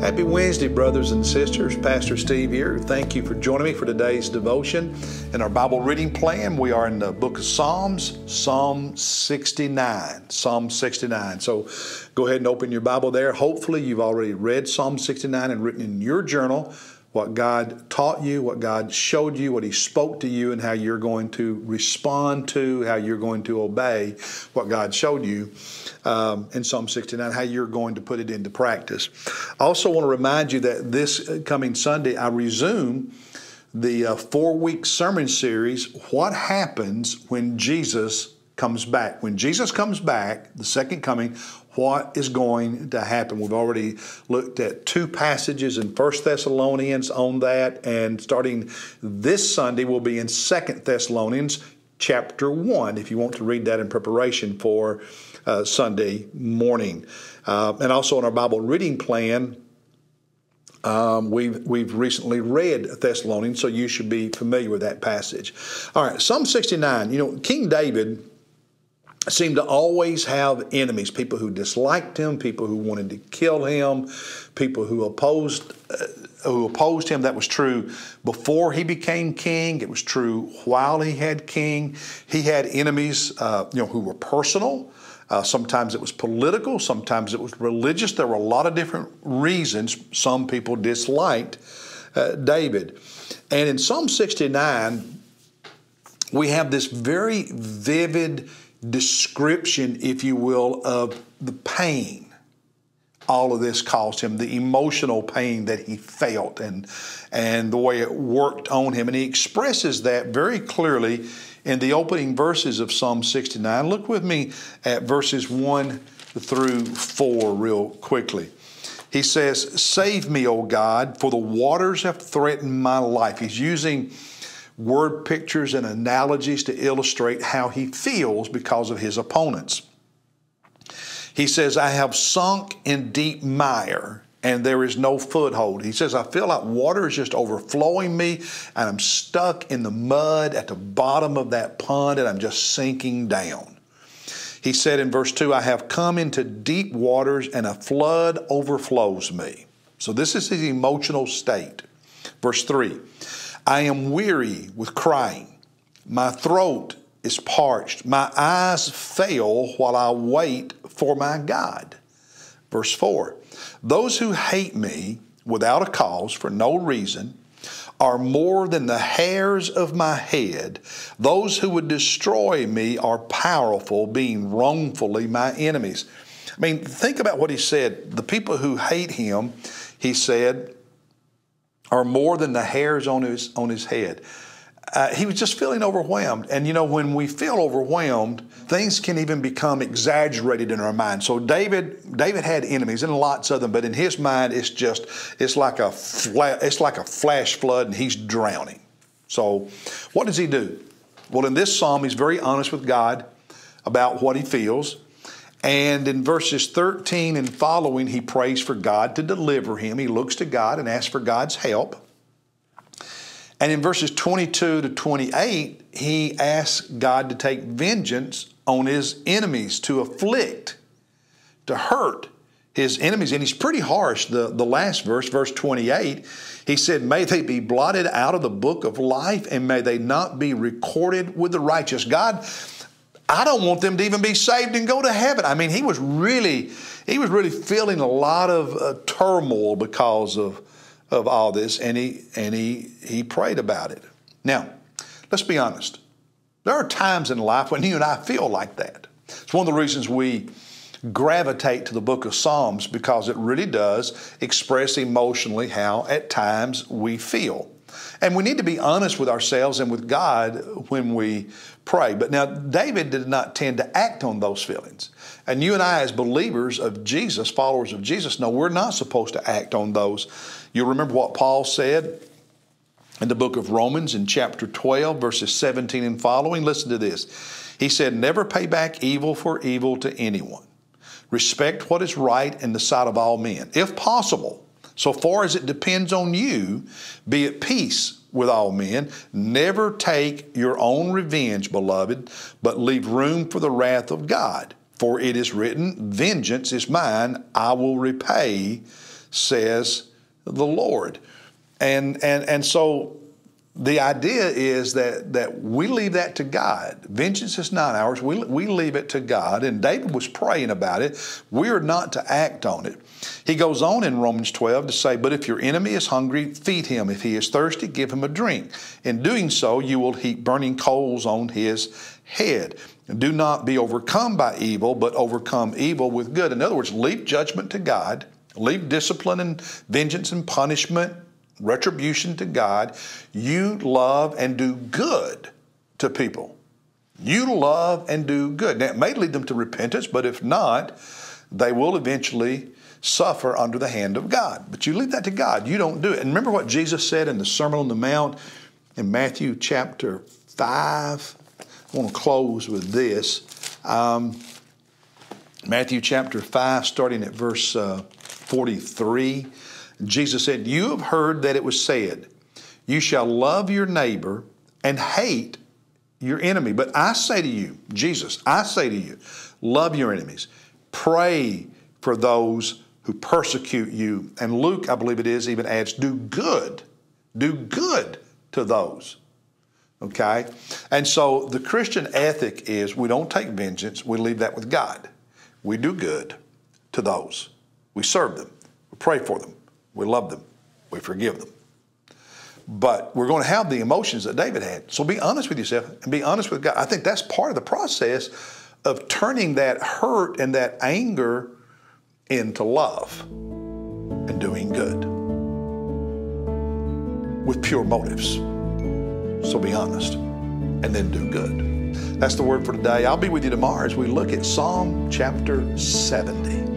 Happy Wednesday, brothers and sisters. Pastor Steve here. Thank you for joining me for today's devotion. In our Bible reading plan, we are in the book of Psalms, Psalm 69. Psalm 69. So go ahead and open your Bible there. Hopefully, you've already read Psalm 69 and written in your journal what God taught you, what God showed you, what He spoke to you, and how you're going to respond to, how you're going to obey what God showed you um, in Psalm 69, how you're going to put it into practice. I also want to remind you that this coming Sunday, I resume the uh, four week sermon series, What Happens When Jesus Comes Back. When Jesus comes back, the second coming, what is going to happen. We've already looked at two passages in First Thessalonians on that, and starting this Sunday, we'll be in Second Thessalonians chapter 1, if you want to read that in preparation for uh, Sunday morning. Uh, and also in our Bible reading plan, um, we've, we've recently read Thessalonians, so you should be familiar with that passage. All right, Psalm 69. You know, King David seemed to always have enemies people who disliked him people who wanted to kill him people who opposed uh, who opposed him. That was true before he became king. It was true while he had king. He had enemies uh, you know who were personal. Uh, sometimes it was political sometimes it was religious. There were a lot of different reasons some people disliked uh, david. And in psalm 69 we have this very vivid description, if you will, of the pain all of this caused him, the emotional pain that he felt and, and the way it worked on him. And he expresses that very clearly in the opening verses of Psalm 69. Look with me at verses 1 through 4 real quickly. He says, Save me, O God, for the waters have threatened my life. He's using word pictures and analogies to illustrate how he feels because of his opponents. He says, I have sunk in deep mire and there is no foothold. He says, I feel like water is just overflowing me and I'm stuck in the mud at the bottom of that pond and I'm just sinking down. He said in verse 2, I have come into deep waters and a flood overflows me. So this is his emotional state. Verse 3, I am weary with crying. My throat is parched. My eyes fail while I wait for my God. Verse 4 Those who hate me without a cause, for no reason, are more than the hairs of my head. Those who would destroy me are powerful, being wrongfully my enemies. I mean, think about what he said. The people who hate him, he said, are more than the hairs on his on his head. Uh, he was just feeling overwhelmed. And you know, when we feel overwhelmed, things can even become exaggerated in our mind. So David, David had enemies and lots of them, but in his mind, it's just it's like a fla- it's like a flash flood, and he's drowning. So, what does he do? Well, in this psalm, he's very honest with God about what he feels. And in verses 13 and following, he prays for God to deliver him. He looks to God and asks for God's help. And in verses 22 to 28, he asks God to take vengeance on his enemies, to afflict, to hurt his enemies. And he's pretty harsh. The, the last verse, verse 28, he said, May they be blotted out of the book of life and may they not be recorded with the righteous. God, I don't want them to even be saved and go to heaven. I mean, he was really, he was really feeling a lot of uh, turmoil because of, of all this, and he and he he prayed about it. Now, let's be honest. There are times in life when you and I feel like that. It's one of the reasons we gravitate to the book of Psalms because it really does express emotionally how at times we feel. And we need to be honest with ourselves and with God when we pray. But now, David did not tend to act on those feelings. And you and I, as believers of Jesus, followers of Jesus, know we're not supposed to act on those. You'll remember what Paul said in the book of Romans in chapter 12, verses 17 and following. Listen to this. He said, Never pay back evil for evil to anyone. Respect what is right in the sight of all men. If possible, so far as it depends on you, be at peace with all men. Never take your own revenge, beloved, but leave room for the wrath of God. For it is written, Vengeance is mine, I will repay, says the Lord. And, and, and so the idea is that, that we leave that to God. Vengeance is not ours. We, we leave it to God. And David was praying about it. We are not to act on it. He goes on in Romans 12 to say, But if your enemy is hungry, feed him. If he is thirsty, give him a drink. In doing so, you will heap burning coals on his head. Do not be overcome by evil, but overcome evil with good. In other words, leave judgment to God, leave discipline and vengeance and punishment retribution to God. You love and do good to people. You love and do good. Now, it may lead them to repentance, but if not, they will eventually suffer under the hand of God. But you leave that to God. You don't do it. And remember what Jesus said in the Sermon on the Mount in Matthew chapter 5? I want to close with this. Um, Matthew chapter 5, starting at verse uh, 43. Jesus said, You have heard that it was said, You shall love your neighbor and hate your enemy. But I say to you, Jesus, I say to you, love your enemies. Pray for those who persecute you. And Luke, I believe it is, even adds, do good. Do good to those. Okay? And so the Christian ethic is we don't take vengeance, we leave that with God. We do good to those. We serve them, we pray for them, we love them. We forgive them. But we're going to have the emotions that David had. So be honest with yourself and be honest with God. I think that's part of the process of turning that hurt and that anger into love and doing good with pure motives. So be honest and then do good. That's the word for today. I'll be with you tomorrow as we look at Psalm chapter 70.